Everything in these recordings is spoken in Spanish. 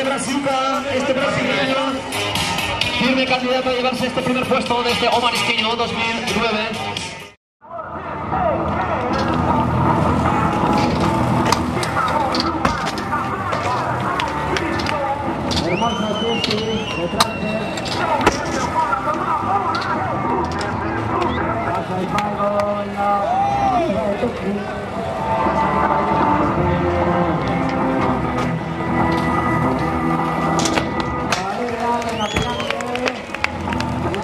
este este brasileño, firme candidato a llevarse este primer puesto de este Omar Isquillo 2009. Hermoso Tuti, detrás de Pasa el pago en la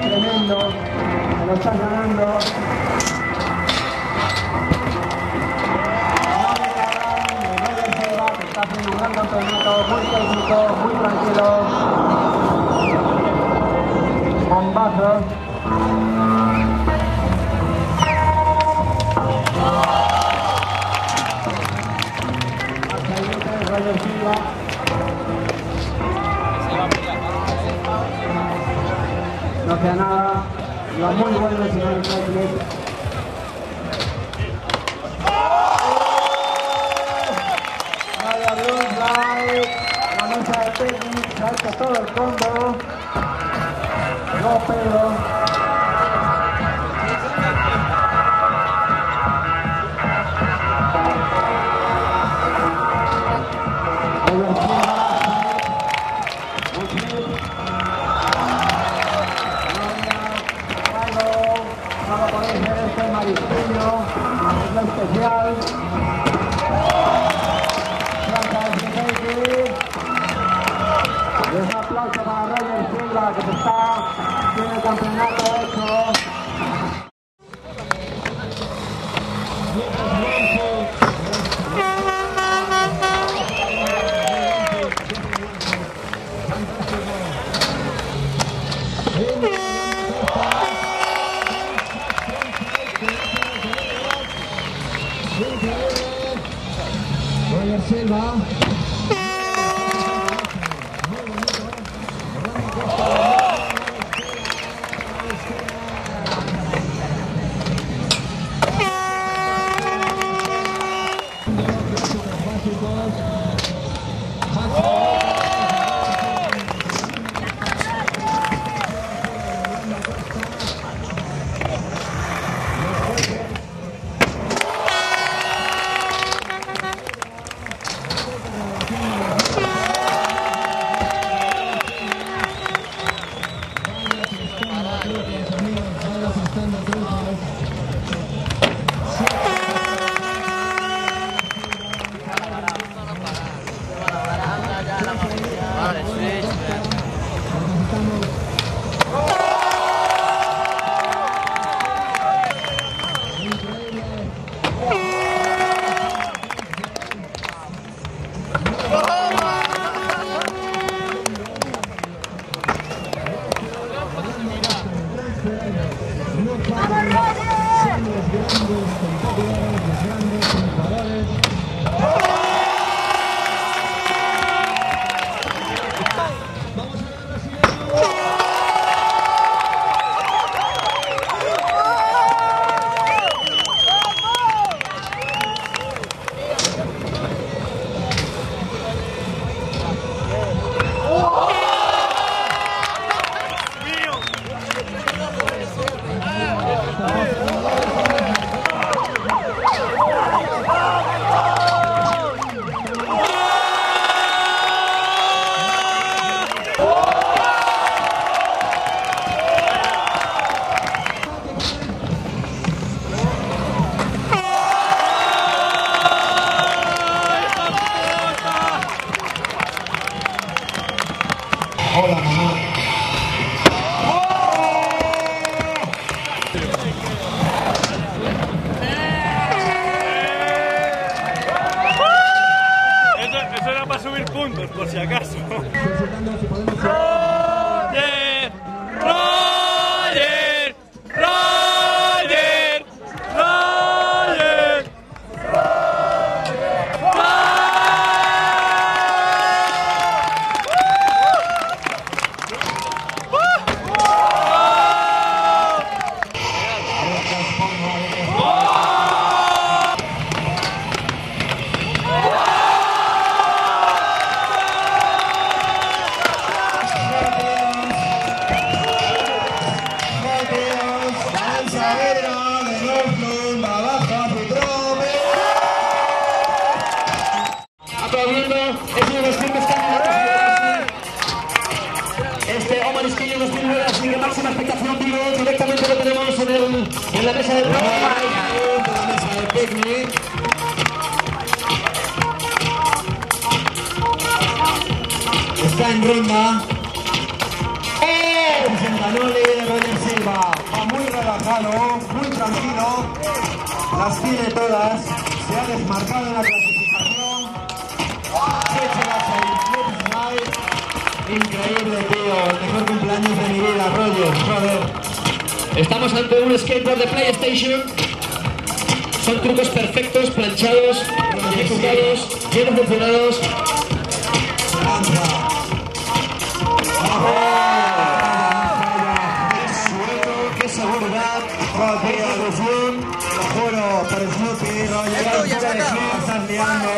Tremendo, se lo estás ganando. Está haciendo un muy muy tranquilo. Silva. No queda nada. Iba muy bueno el señor Netflix. Vaya Blue la mesa de tenis, salta todo el fondo. No Pedro. Un aplauso para Roger Silva que está tiene el campeonato hecho. Roger Silva. Thank. Our Hola, mamá. Eso, eso era para subir puntos, por si acaso. Aplaudiendo, es uno de los a ganar Este Omar Isquillo 2009, así que máxima expectación vivo, directamente lo tenemos en, el, en la mesa de Está en ronda. El Sentanoli de Roger Silva. Va muy relajado, muy tranquilo. Las tiene todas. Se ha desmarcado en la clasificación. Increíble, tío. El mejor cumpleaños de mi vida, Roger. Joder. Estamos ante un skateboard de PlayStation. Son trucos perfectos, planchados, ejecutados, bien funcionados. Lanza. ¡Qué suelo, qué seguridad! ¡Qué alusión! Lo juro, por Snoopy, Roger, estás liando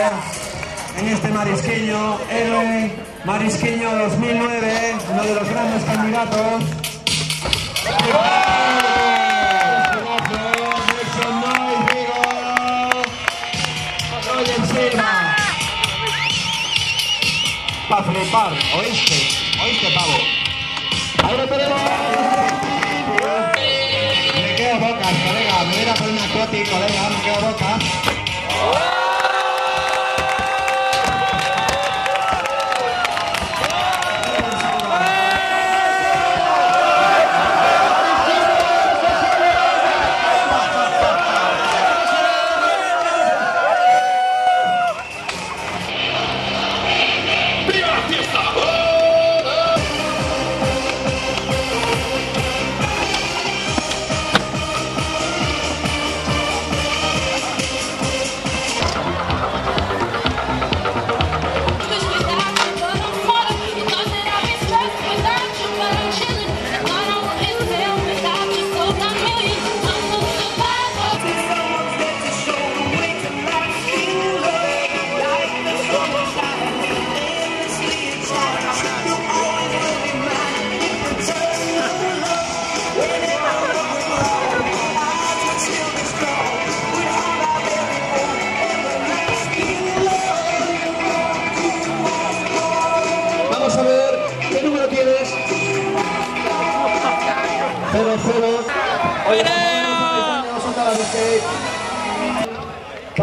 en este marisqueño, héroe marisqueño 2009, uno de los grandes candidatos. Nelson Noy, Vigo. Roger Silva. Pa' flipar, ¿oíste? ¿Oíste, pavo? Lo tenemos. Me quedo bocas, colega. Me voy a poner una coti, colega. Me quedo bocas.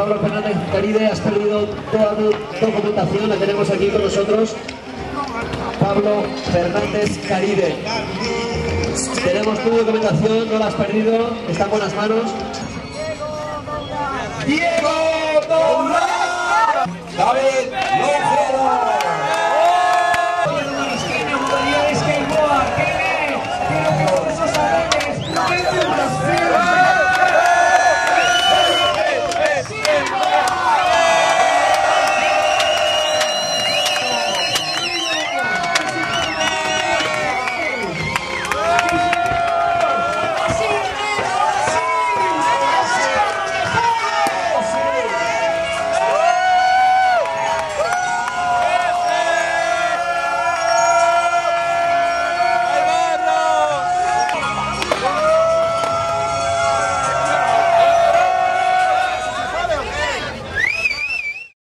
Pablo Fernández Caribe, has perdido toda tu documentación, la tenemos aquí con nosotros. Pablo Fernández Caribe. Tenemos tu documentación, no la has perdido, está con las manos. Diego Doblá. David